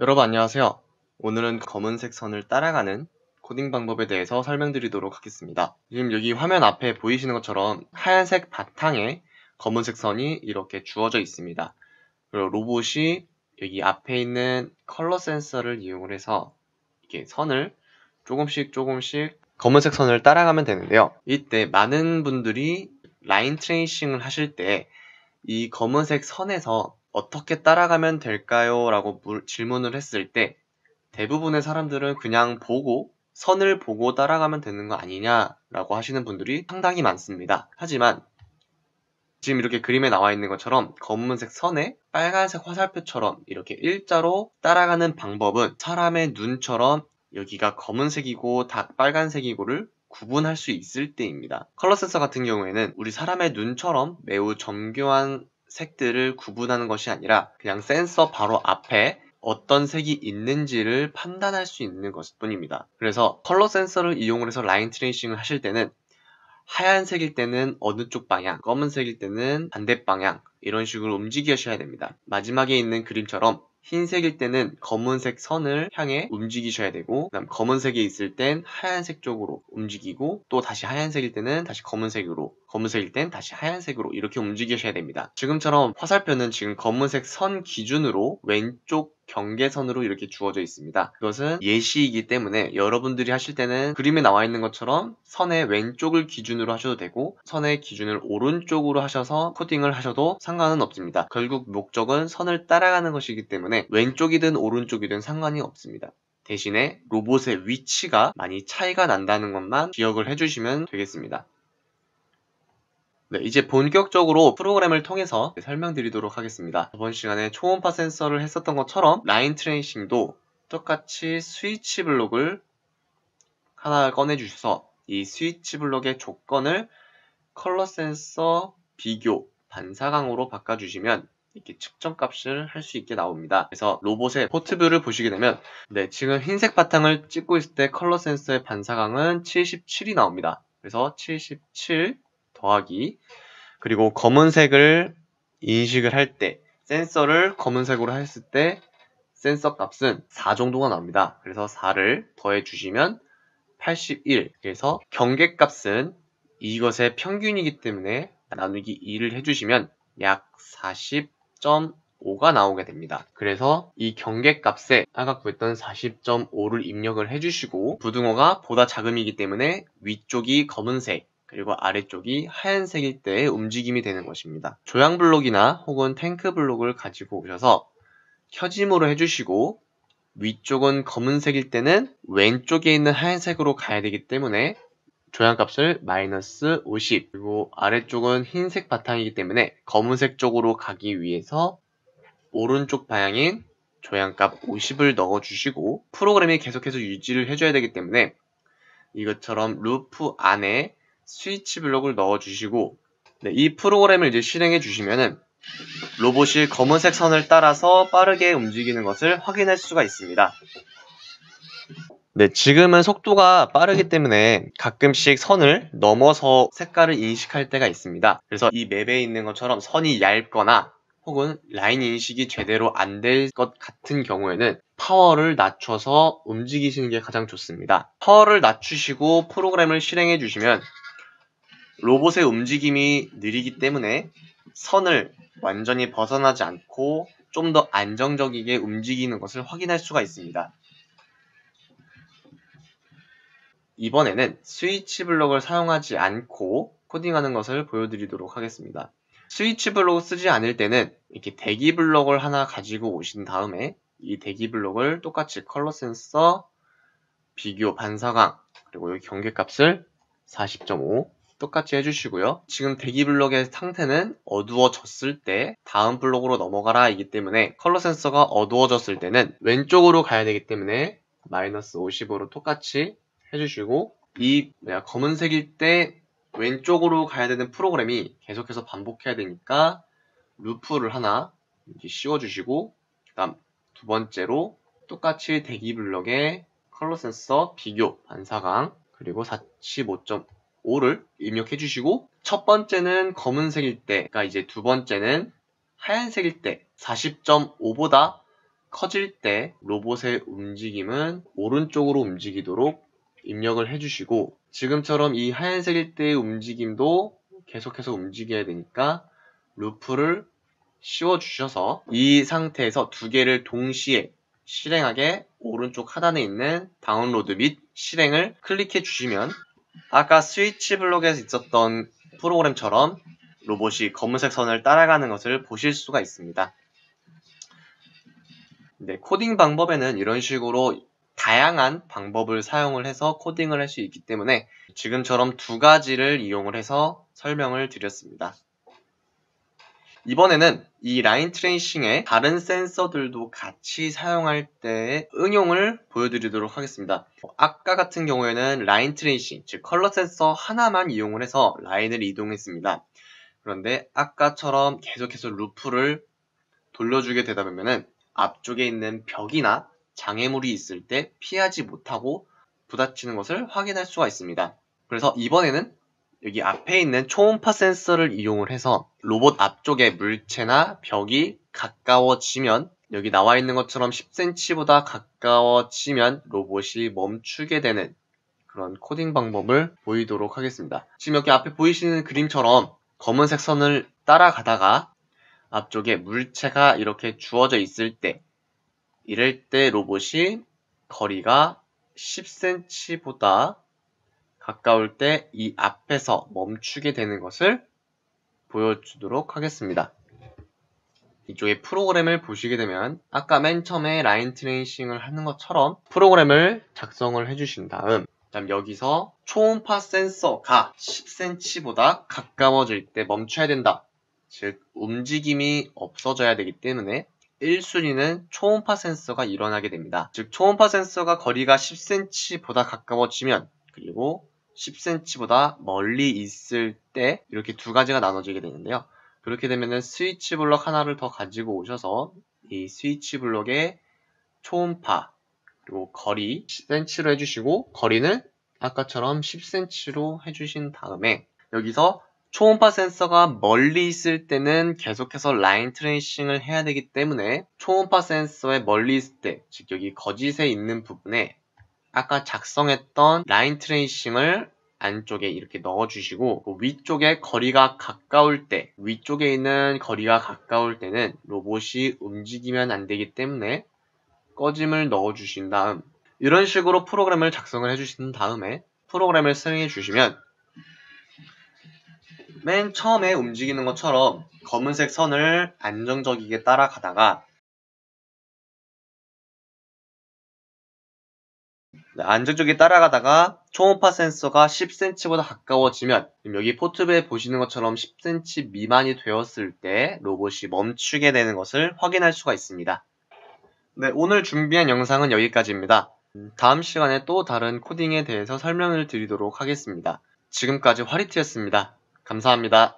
여러분 안녕하세요. 오늘은 검은색 선을 따라가는 코딩 방법에 대해서 설명드리도록 하겠습니다. 지금 여기 화면 앞에 보이시는 것처럼 하얀색 바탕에 검은색 선이 이렇게 주어져 있습니다. 그리고 로봇이 여기 앞에 있는 컬러 센서를 이용을 해서 이렇게 선을 조금씩 조금씩 검은색 선을 따라가면 되는데요. 이때 많은 분들이 line tracing을 하실 때 이 검은색 선에서 어떻게 따라가면 될까요? 라고 질문을 했을 때 대부분의 사람들은 그냥 보고 선을 보고 따라가면 되는 거 아니냐라고 하시는 분들이 상당히 많습니다. 하지만 지금 이렇게 그림에 나와 있는 것처럼 검은색 선에 빨간색 화살표처럼 이렇게 일자로 따라가는 방법은 사람의 눈처럼 여기가 검은색이고 다 빨간색이고를 구분할 수 있을 때입니다. 컬러 센서 같은 경우에는 우리 사람의 눈처럼 매우 정교한 색들을 구분하는 것이 아니라 그냥 센서 바로 앞에 어떤 색이 있는지를 판단할 수 있는 것일 뿐입니다. 그래서 컬러 센서를 이용을 해서 line tracing을 하실 때는 하얀색일 때는 어느 쪽 방향, 검은색일 때는 반대 방향 이런 식으로 움직이셔야 됩니다. 마지막에 있는 그림처럼 흰색일 때는 검은색 선을 향해 움직이셔야 되고 그다음 검은색에 있을 땐 하얀색 쪽으로 움직이고 또 다시 하얀색일 때는 다시 검은색으로 검은색일 땐 다시 하얀색으로 이렇게 움직이셔야 됩니다. 지금처럼 화살표는 지금 검은색 선 기준으로 왼쪽 경계선으로 이렇게 주어져 있습니다. 그것은 예시이기 때문에 여러분들이 하실 때는 그림에 나와 있는 것처럼 선의 왼쪽을 기준으로 하셔도 되고 선의 기준을 오른쪽으로 하셔서 코딩을 하셔도 상관은 없습니다. 결국 목적은 선을 따라가는 것이기 때문에 왼쪽이든 오른쪽이든 상관이 없습니다. 대신에 로봇의 위치가 많이 차이가 난다는 것만 기억을 해주시면 되겠습니다. 네, 이제 본격적으로 프로그램을 통해서 설명드리도록 하겠습니다. 저번 시간에 초음파 센서를 했었던 것처럼 line tracing도 똑같이 스위치 블록을 하나 꺼내주셔서 이 스위치 블록의 조건을 컬러 센서 비교 반사광으로 바꿔주시면 이렇게 측정 값을 할 수 있게 나옵니다. 그래서 로봇의 port view를 보시게 되면 네, 지금 흰색 바탕을 찍고 있을 때 컬러 센서의 반사광은 77이 나옵니다. 그래서 77 더하기 그리고 검은색을 인식을 할 때 센서를 검은색으로 했을 때 센서 값은 4 정도가 나옵니다. 그래서 4를 더해 주시면 81 그래서 경계 값은 이것의 평균이기 때문에 나누기 2를 해주시면 약 40.5가 나오게 됩니다. 그래서 이 경계 값에 아까 구했던 40.5를 입력을 해주시고 부등호가 보다 작음이기 때문에 위쪽이 검은색 그리고 아래쪽이 하얀색일 때의 움직임이 되는 것입니다. 조향 블록이나 혹은 탱크 블록을 가지고 오셔서 켜짐으로 해주시고 위쪽은 검은색일 때는 왼쪽에 있는 하얀색으로 가야 되기 때문에 조향값을 마이너스 50 그리고 아래쪽은 흰색 바탕이기 때문에 검은색 쪽으로 가기 위해서 오른쪽 방향인 조향값 50을 넣어주시고 프로그램이 계속해서 유지를 해줘야 되기 때문에 이것처럼 루프 안에 스위치 블록을 넣어 주시고 네, 이 프로그램을 이제 실행해 주시면은 로봇이 검은색 선을 따라서 빠르게 움직이는 것을 확인할 수가 있습니다. 네, 지금은 속도가 빠르기 때문에 가끔씩 선을 넘어서 색깔을 인식할 때가 있습니다. 그래서 이 맵에 있는 것처럼 선이 얇거나 혹은 라인 인식이 제대로 안 될 것 같은 경우에는 파워를 낮춰서 움직이시는 게 가장 좋습니다. 파워를 낮추시고 프로그램을 실행해 주시면 로봇의 움직임이 느리기 때문에 선을 완전히 벗어나지 않고 좀 더 안정적이게 움직이는 것을 확인할 수가 있습니다. 이번에는 스위치 블록을 사용하지 않고 코딩하는 것을 보여드리도록 하겠습니다. 스위치 블록을 쓰지 않을 때는 이렇게 대기 블록을 하나 가지고 오신 다음에 이 대기 블록을 똑같이 컬러 센서, 비교 반사광, 그리고 여기 경계값을 40.5 똑같이 해주시고요. 지금 대기 블록의 상태는 어두워졌을 때 다음 블록으로 넘어가라 이기 때문에 컬러 센서가 어두워졌을 때는 왼쪽으로 가야 되기 때문에 마이너스 50으로 똑같이 해주시고 이 검은색일 때 왼쪽으로 가야 되는 프로그램이 계속해서 반복해야 되니까 루프를 하나 이렇게 씌워주시고 그 다음 두 번째로 똑같이 대기 블록에 컬러 센서 비교 반사광 그리고 45.5 5를 입력해 주시고 첫 번째는 검은색일 때, 그러니까 이제 두 번째는 하얀색일 때 40.5보다 커질 때 로봇의 움직임은 오른쪽으로 움직이도록 입력을 해주시고 지금처럼 이 하얀색일 때의 움직임도 계속해서 움직여야 되니까 루프를 씌워주셔서 이 상태에서 두 개를 동시에 실행하게 오른쪽 하단에 있는 다운로드 및 실행을 클릭해 주시면 아까 스위치 블록에서 있었던 프로그램처럼 로봇이 검은색 선을 따라가는 것을 보실 수가 있습니다. 네, 코딩 방법에는 이런 식으로 다양한 방법을 사용을 해서 코딩을 할 수 있기 때문에 지금처럼 두 가지를 이용을 해서 설명을 드렸습니다. 이번에는 이 line tracing에 다른 센서들도 같이 사용할 때의 응용을 보여드리도록 하겠습니다. 아까 같은 경우에는 line tracing, 즉 컬러 센서 하나만 이용을 해서 라인을 이동했습니다. 그런데 아까처럼 계속해서 루프를 돌려주게 되다 보면은 앞쪽에 있는 벽이나 장애물이 있을 때 피하지 못하고 부딪히는 것을 확인할 수가 있습니다. 그래서 이번에는 여기 앞에 있는 초음파 센서를 이용을 해서 로봇 앞쪽에 물체나 벽이 가까워지면 여기 나와 있는 것처럼 10cm보다 가까워지면 로봇이 멈추게 되는 그런 코딩 방법을 보이도록 하겠습니다. 지금 여기 앞에 보이시는 그림처럼 검은색 선을 따라가다가 앞쪽에 물체가 이렇게 주어져 있을 때 이럴 때 로봇이 거리가 10cm보다 가까울 때 이 앞에서 멈추게 되는 것을 보여주도록 하겠습니다. 이쪽에 프로그램을 보시게 되면 아까 맨 처음에 라인 트레이싱을 하는 것처럼 프로그램을 작성을 해주신 다음 그다음 여기서 초음파 센서가 10cm보다 가까워질 때 멈춰야 된다. 즉 움직임이 없어져야 되기 때문에 1순위는 초음파 센서가 일어나게 됩니다. 즉 초음파 센서가 거리가 10cm보다 가까워지면 그리고 10cm보다 멀리 있을 때 이렇게 두 가지가 나눠지게 되는데요. 그렇게 되면 스위치 블럭 하나를 더 가지고 오셔서 이 스위치 블럭의 초음파 그리고 거리 10cm로 해주시고 거리는 아까처럼 10cm로 해주신 다음에 여기서 초음파 센서가 멀리 있을 때는 계속해서 line tracing을 해야 되기 때문에 초음파 센서에 멀리 있을 때, 즉 여기 거짓에 있는 부분에 아까 작성했던 line tracing을 안쪽에 이렇게 넣어주시고 그 위쪽에 거리가 가까울 때 위쪽에 있는 거리가 가까울 때는 로봇이 움직이면 안 되기 때문에 꺼짐을 넣어주신 다음 이런 식으로 프로그램을 작성을 해주신 다음에 프로그램을 수행해 주시면 맨 처음에 움직이는 것처럼 검은색 선을 안정적이게 따라가다가 안정적이게 따라가다가 초음파 센서가 10cm보다 가까워지면 여기 포트에 보시는 것처럼 10cm 미만이 되었을 때 로봇이 멈추게 되는 것을 확인할 수가 있습니다. 네, 오늘 준비한 영상은 여기까지입니다. 다음 시간에 또 다른 코딩에 대해서 설명을 드리도록 하겠습니다. 지금까지 화리트였습니다. 감사합니다.